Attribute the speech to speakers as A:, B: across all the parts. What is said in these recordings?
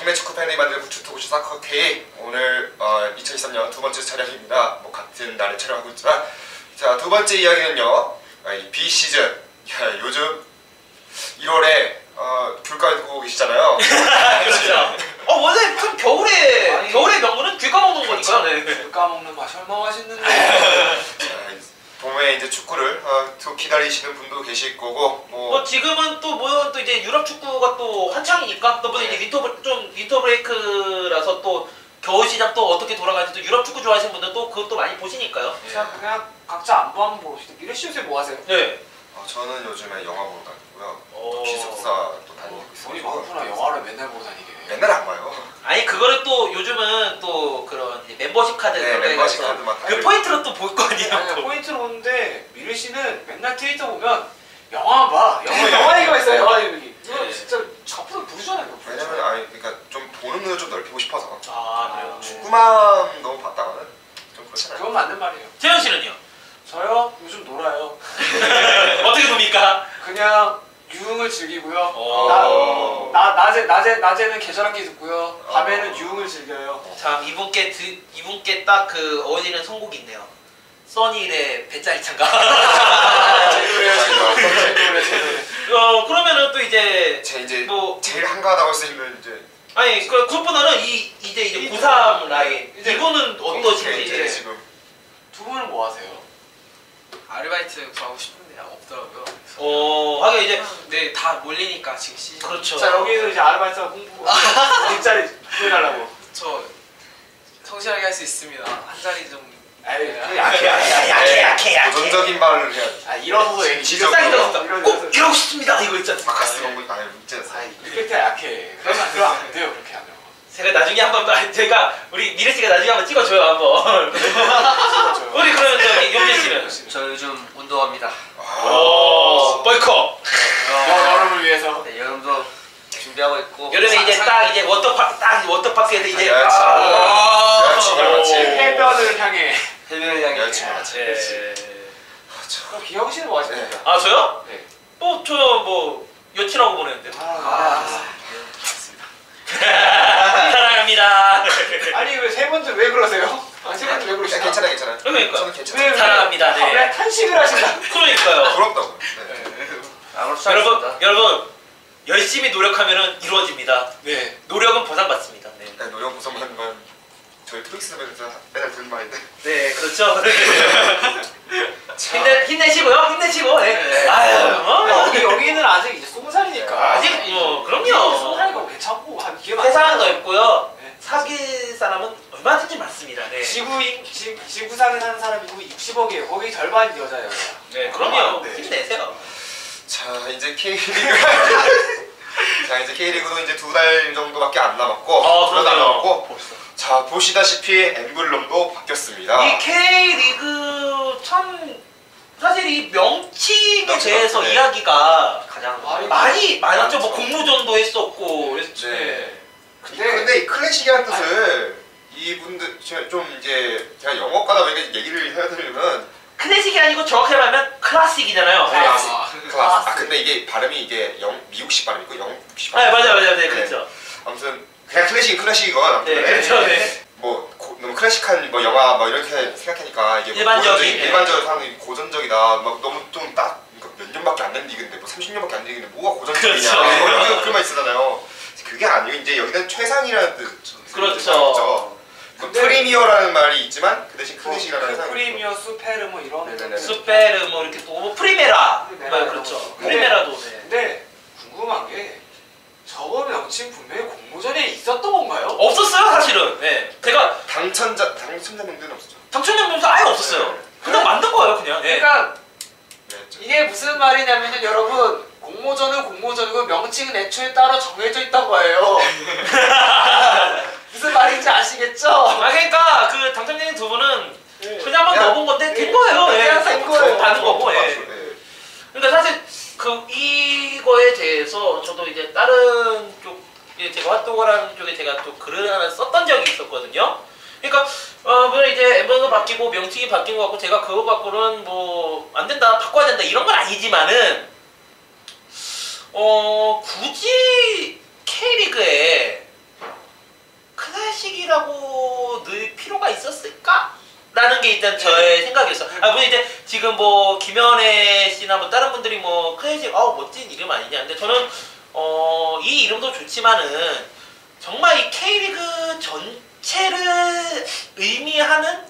A: 국내 축구 만드는 부츠 토크쇼 Soccer K 오늘 어, 2023년 두 번째 촬영입니다. 뭐 같은 날에 촬영하고 있지만 자두 번째 이야기는요 아, 이 비시즌 야, 요즘 1월에 어, 귤 까 드시고 계시잖아요.
B: 그렇죠. 어 원래 그 겨울에
C: 아니.
B: 겨울의 명분은 귤 까먹는 거니까. 네.
C: 귤 까먹는 맛이 얼마나 맛있는데
A: 자, 봄에 이제 축구를 어, 또 기다리시는 분도 계실 거고
B: 뭐
A: 뭐
B: 지금은 또뭐또 이제 유럽 축구가 또 한창이니까 또뭐 이제
A: 네.
B: winter winter break라서 또 겨울 시장 또 어떻게 돌아가는지 또 유럽 축구 좋아하시는 분들 또 그것도 많이 보시니까요.
C: 그냥, 그냥 각자 안부 한번 봅시다 미래씨 요새 뭐 하세요?
B: 네.
A: 어, 저는 요즘에 영화 보러 다니고요.
B: 어.
A: 또 기숙사 또 다니고 있어요.
C: 많구나 영화를 맨날 보고 다니게
A: 맨날 안 봐요.
B: 아니 그거를 또 요즘은 또 그런 이제 멤버십 카드
A: 네,
B: 그런
A: 멤버십
B: 해서
A: 카드만
B: 그 포인트로 또 볼 거 아니에요.
C: 아니
B: 또.
C: 포인트로 오는데 미래 씨는 맨날 트위터 보면 영화만 봐 영화, 영화 얘기가 있어요 영화 얘기 이거
B: 네.
C: 진짜 작품 부르잖아요
A: 왜냐면 아니 그러니까 좀 보는 눈을 좀 넓히고 싶어서
B: 아 그래요.
A: 축구만 너무 봤다가는 좀 그렇잖아요.
C: 그건 맞는 말이에요
B: 재현 씨는요?
C: 저요 요즘 놀아요
B: 어떻게 놉니까?
C: 그냥 유흥을 즐기고요
B: 어.
C: 나, 나, 낮에, 낮에, 낮에는 계절학기 듣고요 밤에는
A: 어.
C: 유흥을 즐겨요
B: 참 이분께 드, 이분께 딱 그 어울리는 선곡이 있네요. 써니의 배짜리 창가.
C: 제 노래 제 노래 제 노래 제 노래
B: 어 그러면은 또 이제
A: 제 이제
B: 뭐
A: 제일 한가하다고 할수 있는 이제
B: 아니 그 그것보다는 이 이제 이제 93 라인
C: 이제
B: 이분은 어떠신지
A: 이제 지금
C: 두 분은 뭐 하세요?
D: 아르바이트 구하고 싶 은데 없더라고요.
B: 어 하긴 이제
D: 네, 다 몰리니까 지금 시즌.
B: 그렇죠.
C: 자 여기서 이제 아르바이트가 홍보 일자리 구해달라고
D: 저 성실하게 할 수 있습니다. 한 자리 좀.
C: 에이 그 약해 약해
B: 약해 약해 약해 약해.
A: 도전적인 말을 해야 돼.
C: 아 일어서서 얘기
A: 지적-
B: 딱.
C: 일어서서.
B: 꼭 이러고 싶습니다 이거 있잖아.
A: 바카스 먹고 있다. 아니 진짜
C: 아 이펙트가 약해 그러면 그러면 안 돼요 그렇게 하면
B: 제가 나중에 한번 아, 제가 우리 미래 씨가 나중에 한번 찍어줘요 한번.
C: 찍어줘요.
B: 우리 그러면 저기 용재 씨는.
D: 저 요즘 운동합니다.
B: 오 벌커.
C: 여- 여름을 위해서
D: 네, 여름도 준비하고 있고.
B: 여름에 이제 딱 이제 워터파크 딱 워터파크에서 이제
A: 여자친구.
B: 아.
A: 여자친구랑 같이.
C: 해변을 향해
D: 해변을 향해.
A: 여자친구 같이.
B: 예.
C: 그럼 기영 씨는 뭐 하시는 거예요?
B: 아 저요?
C: 네.
B: 뭐저뭐 여친하고 보내는데.
C: 아,
B: 사랑합니다.
C: 아니 왜세 분들 왜 그러세요? 아세 분들 왜
A: 야,
C: 그러시나?
A: 괜찮아 괜찮아.
B: 그러니까.
A: 저는 괜찮아.
C: 왜, 왜,
B: 사랑합니다, 네.
C: 아, 왜 탄식을 하시나?
B: 그러니까요.
A: 부럽다고. 네.
D: 아무렇지
B: 여러분
D: 않습니다.
B: 여러분 열심히 노력하면 이루어집니다.
C: 네.
B: 노력은 보상받습니다. 네.
A: 네, 노영 보선만만 저희 트릭스 밴드 맨날 듣는 말인데.
B: 네, 그렇죠. 힘내 힘내시고요. 힘내시고. 네. 아유, 뭐, 뭐.
C: 여기 여기는 아직 이제 스무 살이니까
B: 아직 뭐
C: 스무
B: 그럼요.
C: 살이고 괜찮고 한 기회
B: 세상은. 넓고요.
C: 네.
B: 사귈 사람은 얼마든지 많습니다. 네.
C: 지구 지, 지구상에 사는 사람이 거의 60억이에요. 거기 절반이 여자예요.
B: 네, 그럼요.
C: 네.
B: 힘내세요.
A: 자 이제 K리그. 자 이제 K리그도 이제 두 달 정도밖에 안 남았고.
B: 아, 그러네요.
A: 남았고. 자 보시다시피 엠블럼도 바뀌었습니다.
B: 이 K리그 참 사실 이 명칭에
A: 명칭,
B: 대해서
A: 네.
B: 이야기가
D: 가장
C: 아니,
B: 많이 많았죠. 뭐
A: 많죠.
B: 공모전도 했었고. 그래서
A: 네.
C: 근데
A: 근데 이 클래식이라는 뜻을 이분들 저- 좀 이제 제가 영어과다 보니까 얘기를 되려면
B: 클래식이 아니고 정확히 말하면 클래식이잖아요.
C: 네.
A: 클래식.
C: 클래식.
A: 클래식. 아 근데 이게 발음이 이게 영 미국식 발음이고 영국식 발음.
B: 네, 맞아요, 맞아요, 네, 그렇죠.
A: 아무튼 그냥 클래식이 클래식이건 아무튼
B: 네, 그렇죠, 네.
A: 뭐 고- 너무 클래식한 뭐 영화 뭐 이렇게 생각하니까 이게 뭐
B: 일반적인,
A: 고전적인,
B: 네.
A: 일반적으로 사람들이 고전적이다 막 너무 좀 딱 몇 년밖에 안된 리그인데 뭐 30년밖에 안된 리그인데 뭐가 고전적이냐
B: 그렇죠.
A: 뭐 그런 말 있잖아요 그게 아니고 이제 여기는 최상이라는 뜻
B: 그렇죠.
A: 뭐 프리미어라는 말이 있지만 그 대신 클래식이라는
C: 그
A: 사람이
C: 프리미어 수페르 뭐 이런
A: 네네네.
B: 수페르 뭐 이렇게 또 뭐 프리메라, 네,
C: 이런
B: 그렇죠.
C: 거.
B: 프리메라도 네.
C: 근데 궁금한 게 저거 명칭 분명히 공모전에 있었던 건가요?
B: 없었어요, 사실은. 네. 제가
A: 당첨자 당첨자 명단은 없었죠
B: 당첨자 명수 아예 없었어요.
A: 네.
B: 그냥 만든 거예요, 그냥. 네.
C: 그러니까
A: 네,
C: 이게 무슨 말이냐면요 여러분 공모전은 공모전이고 명칭은 애초에 따로 정해져 있던 거예요 무슨 말인지 아시겠죠?
B: 아 그러니까 그 당첨된 두 분은 그냥 한번 넣어본 건데 된 거예요. 예.
C: 그냥 된 거예요.
B: 다는 거고. 예.
A: 네.
B: 그러니까 사실 그 이거에 대해서 저도 이제 다른 쪽 이제 제가 활동을 하는 쪽에 제가 또 글을 하나 썼던 적이 있었거든요. 그러니까 어 물론 이제 엠버가 바뀌고 명칭이 바뀐 것 같고 제가 그거 갖고는 뭐 안 된다 바꿔야 된다 이런 건 아니지만은 어 굳이 K리그에 클래식이라고 늘 필요가 있었을까? 라는 게 일단 저의 생각이었어. 아, 근데 이제 지금 뭐 김연애 씨나 뭐 다른 분들이 뭐 클래식, 어우, 멋진 이름 아니냐. 근데 저는 어, 이 이름도 좋지만은 정말 이 K리그 전체를 의미하는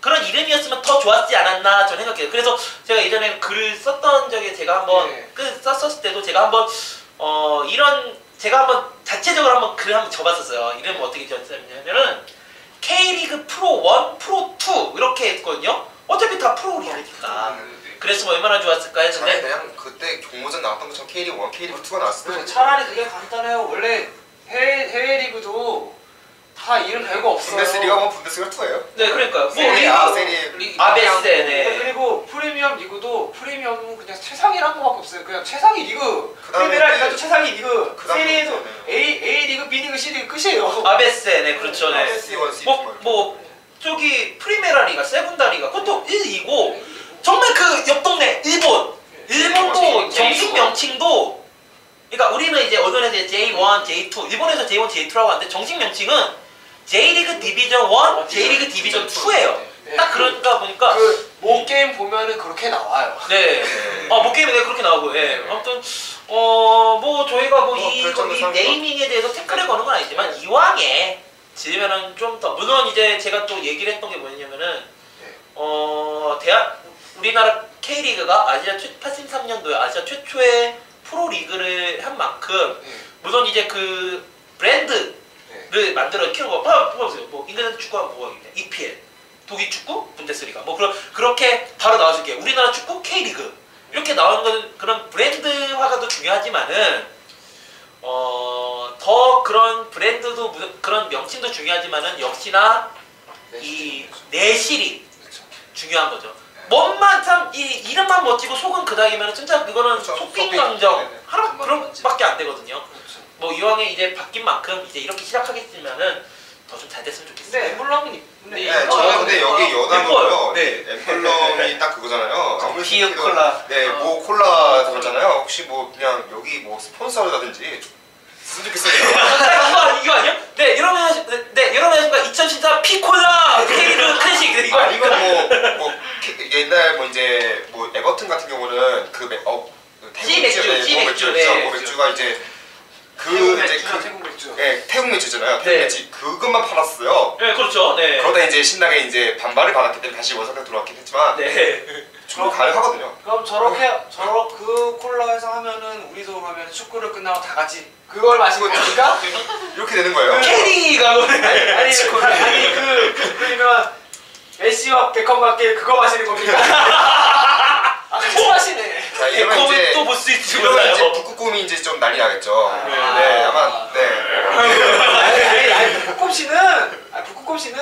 B: 그런 이름이었으면 더 좋았지 않았나 저는 생각해요. 그래서 제가 예전에 글을 썼던 적에 제가 한번
C: 네.
B: 글 썼었을 때도 제가 한번 어, 이런 제가 한번 자체적으로 한번 글을 한번 적었었어요. 이름 어떻게 지었냐면은 K리그 프로 1, 프로 2 이렇게 했거든요. 어차피 다 프로 리그니까. 그랬으면 얼마나 좋았을까 했는데
A: 그냥 그때 공모전 나왔던 것처럼 K리그 1, K리그 2가 나왔을 때
C: 차라리 그게 간단해요. 원래 해외, 해외 리그도 다 이름 별거 없어요.
A: 분데스리가 뭐 분데스리가 2예요.
B: 네 그러니까 뭐
A: 세리
B: 리그
A: A, 세리
D: 우리
B: 아베스
C: 네,
B: 네.
C: 그리고 프리미엄 리그도 프리미엄은 그냥 최상위라는 거밖에 없어요. 그냥 최상위 리그. 프리메라
A: 이제-
C: 리그도 최상위 리그.
A: 그다음에
C: 세리에도
A: 이제-
C: A A 리그, B 리그, C 리그 끝이에요.
B: 아베스 네 그렇죠 네.
C: 아베스.
A: C1, C2
B: 뭐, 뭐 저기 프리메라 리가 세군다 리가 그것도 1, 2고 정말 그 옆 동네 일본 일본도 정식 명칭도 그러니까 우리는 이제 언론에서 이제 J1, J2 일본에서 J1, J2라고 하는데 정식 명칭은 J리그 Division 1, J리그 Division 2예요.
C: 네.
B: 딱 그러니까 보니까
C: 그 모 게임 보면은 그렇게 나와요.
B: 네. 아, 뭐 게임에 그렇게 나오고, 예. 아무튼, 어, 뭐, 저희가 뭐,
A: 뭐,
B: 이,
A: 상관-
B: 네이밍에 대해서 태클을 거는 건 아니지만, 이왕에 지으면은 좀 더, 물론 이제 제가 또 얘기를 했던 게 뭐냐면은,
C: 네.
B: 어, 대학, 우리나라 K리그가 아시아 최, 83년도에 아시아 최초의 프로리그를 한 만큼,
C: 네.
B: 물론 이제 그 브랜드 를 만들어 거, 봐, 봐보세요. 뭐, 잉글랜드 축구가 뭐가 있냐? EPL. 독일 축구, 분데스리가. 뭐, 그런, 그렇게 바로 나왔을 게 우리나라 축구 K리그. 이렇게 나오는 건 그런 브랜드화가 더 중요하지만은, 어, 더 그런 브랜드도, 무- 그런 명칭도 중요하지만은, 역시나 이 내실이
C: 그렇죠.
B: 중요한 거죠. 몸만 참, 이 이름만 멋지고 속은 그닥이면 진짜 그거는
A: 그렇죠.
B: 속빈강정
A: 네네.
B: 하나
D: 그만
B: 그런
D: 멋지.
B: 밖에 안 되거든요.
C: 그렇죠.
B: 뭐 이왕에 이제 바뀐 만큼 이제 이렇게 시작하겠지만은 더 좀 잘 됐으면 좋겠어요.
C: 엠블럼은 이쁜데.
D: 네,
A: 네, 저는 근데 여기 여담으로요.
B: 네.
A: 엠블럼이 딱 그거잖아요.
E: 피어
A: 생각해도-
E: 콜라.
A: 네, 뭐 콜라 그거잖아요. 혹시 뭐 그냥 여기 뭐 스폰서라든지 좀 했으면 좋겠어요.
B: 이거 이거 아니야? 네 이러면 네, 네 이러면 순간 2014 피콜라 케이르 클래식 이거
A: 아니면 뭐, 뭐 게- 옛날 뭐 이제 뭐 에버튼 같은 경우는 그 맥, 어,
B: 그찌 맥주,
A: 네, 찌뭐
B: 맥주,
A: 맥주,
B: 네.
A: 뭐 맥주가 이제 그
C: 태국
A: 이제
C: 맥주나
A: 그
C: 태국 맥주.
A: 예, 태국 맥주잖아요. 태국
B: 네.
A: 맥주 그것만 팔았어요.
B: 네 그렇죠. 네.
A: 그러다 이제 신나게 이제 반발을 받았기 때문에 다시 원상태 돌아왔긴 했지만
B: 네.
A: 충분히 가능하거든요.
C: 그럼 저렇게 저렇 그 콜라에서 하면은 우리도 그러면 축구를 끝나고 다 같이 그걸 마시는 겁니까?
A: 이렇게 되는 거예요.
B: 캐리가
C: 아니 아니 그, 아니 그 그러면 메시와 베컴과 함께 그거 마시는 겁니까?
A: 자, 이러면 이제
B: 또 볼 수 있지
A: 이러면 이제
B: 몰라요.
A: 북극곰이 이제 좀 난리 나겠죠.
C: 아.
A: 네, 아마 네.
C: 아니 아니 아니 북극곰 씨는 아 북극곰 씨는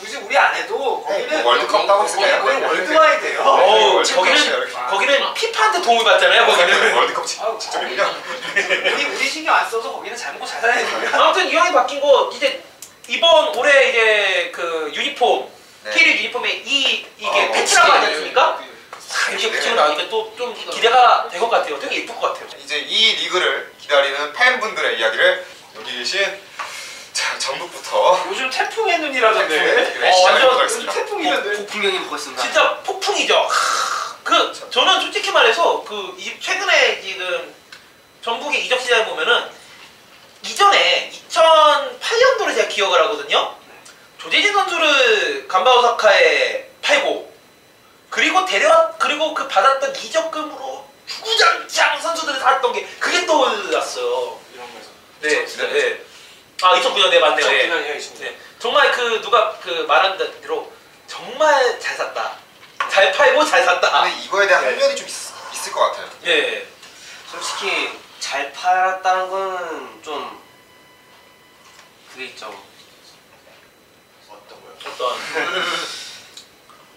C: 굳이 우리 안 해도 거기는
A: 뭐 월드컵 따고 있으니까요.
C: 거기 월드와이 돼요.
B: 어우 거기는. 거기는 피파한테 도움을 받잖아요. 거기는.
A: 월드컵
C: 아우,
A: 직전이군요.
C: 우리 우리 신경 안 써서 거기는 잘 먹고 잘 살아야 돼요.
B: 아무튼 이왕에 바뀐 거 이제 이번 올해 이제 그 유니폼
A: 네.
B: K리그 유니폼에 이 이게
A: 어,
B: 패치라고 하지
D: 네,
B: 않습니까? 아, 이렇게 붙이고 나니까 또 좀 기대가 될 것 같아요. 되게 예쁠 것 같아요.
A: 이제 이 리그를 기다리는 팬분들의 이야기를 여기 계신 자 전북부터
C: 요즘 태풍의 눈이라던데.
A: 네,
B: 어,
A: 시작해보도록
B: 완전
A: 하겠습니다.
C: 태풍이던데.
E: 폭풍경이 보겠습니다.
B: 진짜 폭풍이죠. 하, 그 저는 솔직히 말해서 그 이- 최근에 지금 전북의 이적 시장을 보면은 이전에 2008년도를 제가 기억을 하거든요. 조재진 선수를 감바오사카에 팔고 그리고 데려왔 그리고 그 받았던 이적금으로 주구장창 선수들을 샀던 게 그게 떠올랐어요.
C: 이런 거에서.
B: 네, 진짜. 네. 아 2009년 네 맞네요.
C: 친구.
B: 네. 정말 그 누가 그 말한 대로 정말 잘 샀다. 잘 팔고 잘 샀다.
A: 근데 이거에 대한
B: 네.
A: 한면이 좀 있, 있을 것 같아요.
B: 예.
E: 솔직히 잘 팔았다는 거는 좀 그게 있죠.
C: 어떤 거요?
B: 어떤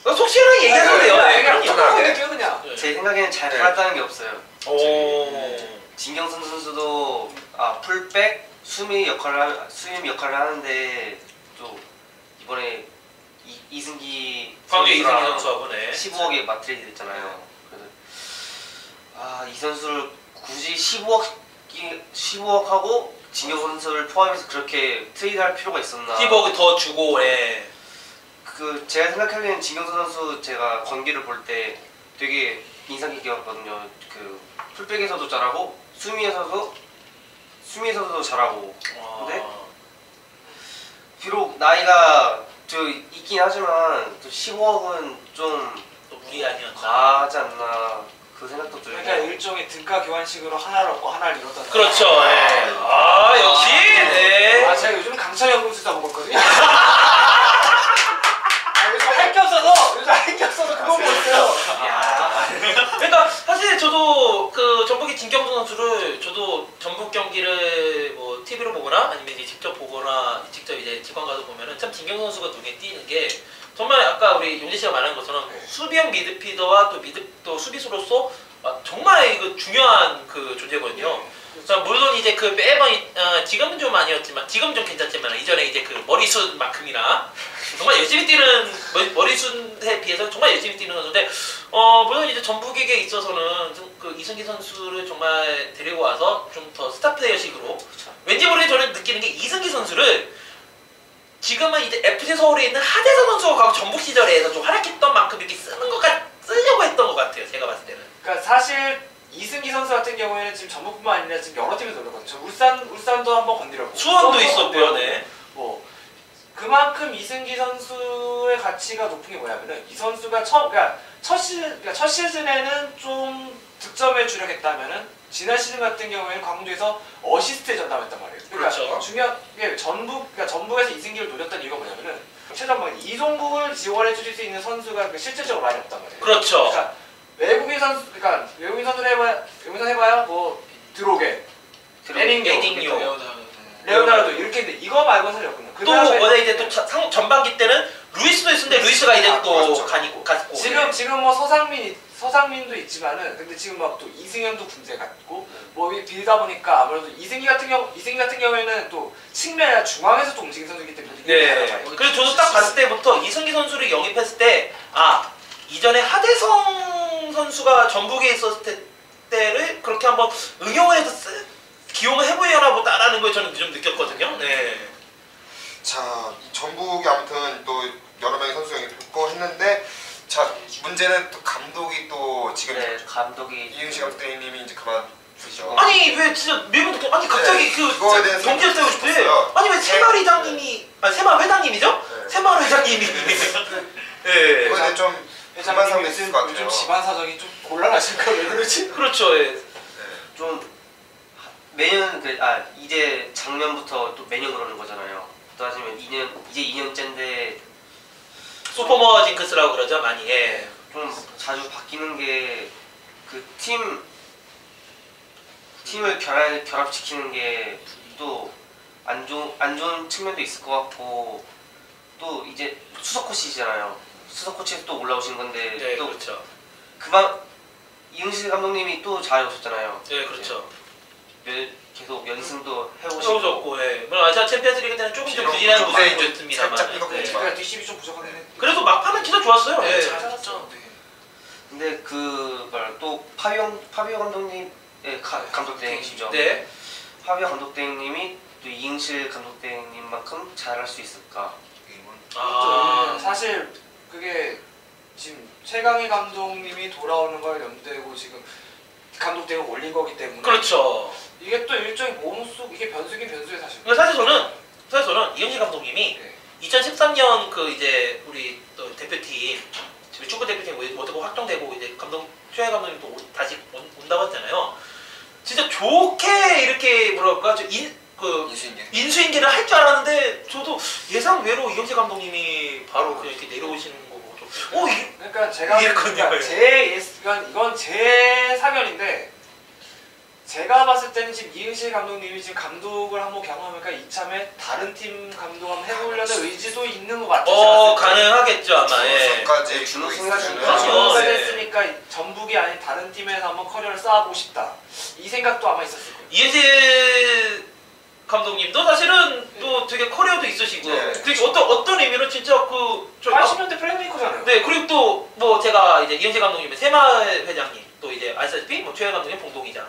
B: 속 시원하게 얘기하면 돼요.
C: 그냥
B: 네,
C: 그냥
B: 네.
C: 그냥.
B: 네.
E: 제 생각에는 잘
A: 네.
E: 팔았다는 게 없어요.
B: 오.
E: 진경선 선수도 아 풀백 수미 역할을 하, 수임 역할을 하는데 또 이번에 이, 이승기
B: 광주 네.
E: 15억에 맞트레이드 됐잖아요. 그래서 아이 선수를 굳이 15억 15억 하고 진경 선수를 포함해서 그렇게 트레이드할 필요가 있었나?
B: 10억을 더 주고 예.
E: 그그 제가 생각하기에는 진경선 선수 제가 경기를 볼 때 되게 인상 깊게였거든요. 그 풀백에서도 잘하고 수미에서도 수미에서도 잘하고 네? 비록 나이가 저 있긴 하지만 또 15억은
B: 좀또 무리 아니었나.
E: 과하지 않나 그 생각도 들고
C: 그러니까 일종의 등가 교환식으로 하나를 얻고 하나를 잃었다.
B: 그렇죠. 예. 아 역시 네.
C: 아 제가 요즘 강철 연금술사 먹었거든요. 아, 요즘 할 게 없어서 그거 먹었어요.
B: 그러니까 사실 저도 그 전북의 진경수 선수를 저도 전북 경기를 뭐 TV로 보거나 아니면 이제 직접 보거나 직접 이제 직관 가서 보면은 참 진경수 선수가 눈에 띄는 게 정말 아까 우리 용재 씨가 말한 것처럼 수비형 미드피더와 또 미드 또 수비수로서 아, 정말 이거 중요한 그 존재거든요. 자, 물론 이제 그 매번 이- 어, 지금은 좀 아니었지만 지금 좀 괜찮지만 이전에 이제 그 머리숱만큼이나 정말 열심히 뛰는 머리- 머리숱에 비해서 정말 열심히 뛰는 선수인데 어 물론 이제 전북에게 있어서는 좀그 이승기 선수를 정말 데리고 와서 좀 더 스타 플레이어식으로. 왠지 모르게 저는 느끼는 게 이승기 선수를 지금은 이제 FC 서울에 있는 하대선 선수가 과거 전북 시절에서 좀 활약했던 만큼 이렇게 쓰는 것 같, 쓰려고 했던 것 같아요 제가 봤을 때는.
C: 그러니까 사실 이승기 선수 같은 경우에는 지금 전북뿐만 아니라 지금 여러 팀에서 노렸거든요. 저 울산 울산도 한번 건드렸고.
B: 수원도 있었고요 네.
C: 뭐 그만큼 이승기 선수의 가치가 높은 게 뭐냐면은 이 선수가 처음 그러니까 첫 시즌 그러니까 첫 시즌에는 좀 득점에 주력했다면은 지난 시즌 같은 경우에는 광주에서 어시스트에 전담했단 말이에요. 그러니까
B: 그렇죠.
C: 중요한 게 전북 그러니까 전북에서 이승기를 노렸던 이유가 뭐냐면은 최전방 이동국을 지원해 주실 수 있는 선수가 그 실질적으로 많이 없단 말이에요.
B: 그렇죠
C: 그러니까 외국인 선수 그러니까 외국인 선수를 해봐야 외국인 선수 해봐야 뭐 드로게 에닝요.
D: 레오나르도.
C: 이렇게 했는데 이거 말고는 사실 없거든요.
B: 또
C: 그다음에
B: 원래 이제 또 자- 상, 전반기 때는 루이스도 있었는데 루이스가 이제
C: 아,
B: 또
A: 그렇죠.
B: 가니고 갔고
C: 지금 지금 뭐 서상민 서상민도 있지만은 근데 지금 막 또 이승현도 군대 갔고 뭐 이- 빌다 보니까 아무래도 이승기 같은 경우 이승기 같은 경우에는 또 측면 아니라 중앙에서 또 움직이는 선수이기 때문에
B: 네. 그래서 저도 딱 봤을 때부터 이승기 선수를 영입했을 때, 아, 이전에 하대성 선수가 전북에 있었을 때, 때를 그렇게 한번 응용을 해서 쓰, 기용을 해보려나 보다라는 걸 저는 좀 느꼈거든요. 네.
A: 자, 이 전북이 아무튼 또 여러 명의 선수 영입 했고 했는데 자 문제는 또 감독이 또 지금
E: 네, 감독이
A: 이윤식 감독님이 이제 그만두죠.
B: 아니, 왜 진짜 매번 듣고, 아니, 갑자기
A: 네,
B: 그,
A: 그거에 대해서
B: 경기를 세우고 싶대.
A: 싶었어요.
B: 아니, 왜 새마을 회장님이, 아니, 새마을 회장님이죠?
A: 네.
B: 새마을 회장님이. 네.
A: 그거에 대해 좀 불만 사항이 있을 것 같아요.
C: 요즘 집안 사정이 좀 곤란하실까 왜 그러지?
B: 그렇죠. 예.
A: 네.
E: 좀 하- 매년 그, 아 이제 작년부터 또 매년 그러는 거잖아요. 또 하시면 2년 이제 2년째인데
B: 소포머 징크스라고 그러죠, 많이. 예.
E: 좀 자주 바뀌는 게 그 팀 팀을 결합 결합시키는 게 또 안 좋은 안 좋은 측면도 있을 것 같고 또 이제 수석 코치잖아요. 수석 코치에서 또 올라오신 건데
B: 네,
E: 또
B: 그렇죠.
E: 그만 이흥실 감독님이 또 잘 오셨잖아요.
B: 네, 그렇죠.
E: 연- 계속 연승도 해오시고
B: 좋고, 예. 물론 아시아 챔피언스 리그 때는 조금 좀 부진한
A: 많이
B: 있었습니다만.
A: 살짝 삐걱했지만.
C: 그러니까 뒷심이 좀 부족하긴 해.
B: 그래도 막판은 진짜 좋았어요.
D: 네,
B: 예.
D: 잘했죠. 네.
E: 근데 그 또 파비오 파비오 감독님 의 가- 감독 대행이시죠.
B: 네.
E: 파비오 감독 대행님이 또 이응실 감독 대행님만큼 잘할 수 있을까?
B: 아.
C: 사실 그게 지금 최강희 감독님이 돌아오는 걸 염두에고 지금 감독 대우 올린 거기 때문에
B: 그렇죠.
C: 이게 또 일종의 모험속 이게 변수긴 변수예요 사실.
B: 그러니까 사실 저는 사실 저는 이영식 감독님이
C: 네.
B: 2013년 그 이제 우리 또 대표팀 지금 축구 대표팀 모두 확정되고 이제 감독 최강희 감독님 또 오- 다시 온, 온다고 했잖아요. 진짜 좋게 이렇게 뭐랄까 저인그
A: 인수인계.
B: 인수인계를 할 줄 알았는데 저도 예상 외로 이영재 감독님이 바로 그냥 이렇게 내려오시는 좀, 어 이,
C: 그러니까 제가. 그러니까 제 Yes 이건 이건 제 사견인데 제가 봤을 때는 지금 이흥실 감독님이 지금 감독을 한번 경험하니까 이참에 다른 팀 감독 한번 해보려는 의지도 있는 것 같아요.
B: 어. 가능하겠죠 아마 예.
A: 준우승까지
E: 준우승
A: 준우승
E: 생각은
B: 그렇죠.
C: 전북에
B: 네.
C: 전북이 아닌 다른 팀에서 한번 커리어를 쌓아보고 싶다. 이 생각도 아마 있었을 거예요.
B: 이은재 감독님도 사실은 또 되게 커리어도 있으시고
A: 네.
B: 되게 어떤 어떤 의미로 진짜 그저
C: 80년대 플레이메이커잖아요.
B: 네 그리고 또 뭐 제가 이제 이은재 감독님의 새마을 회장님 또 이제 아시다시피 뭐 최혜 감독님 봉동이장